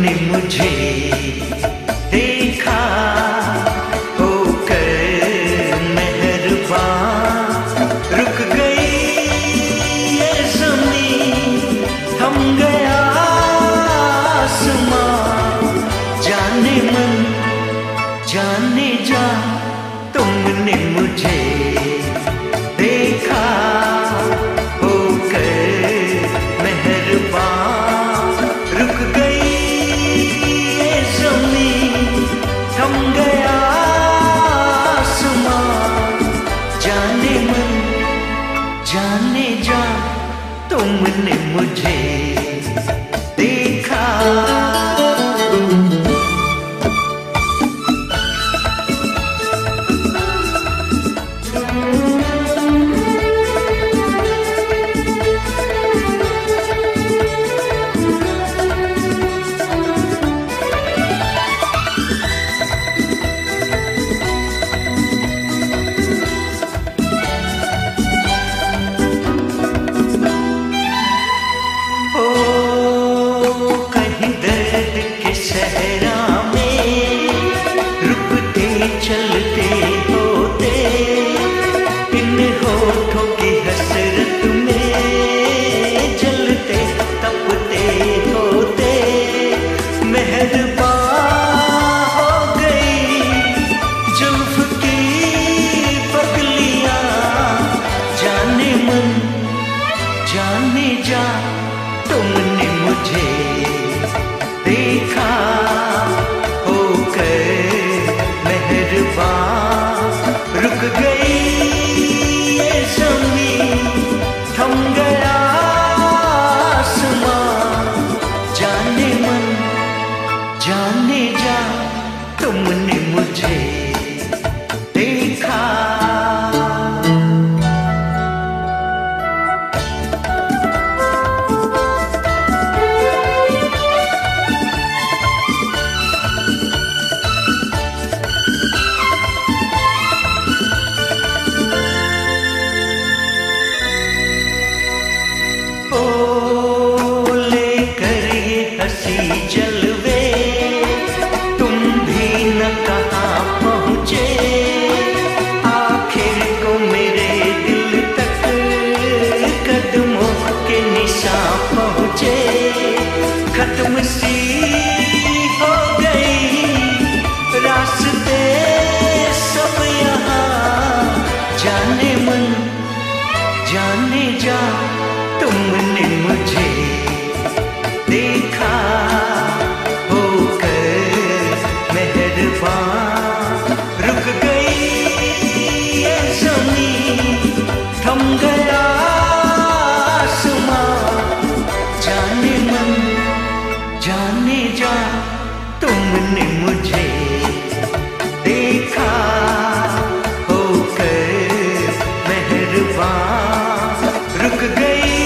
तूने मुझे देखा होकर मेहरबा रुक गई ये जमी, हम गया सुमा जाने मन, जाने जा तुमने मुझे जाने जा तुमने मुझे मुझे गई। रास्ते जाने मन जाने जा तुमने मुझे मुझे देखा होकर मेहरबान रुक गई।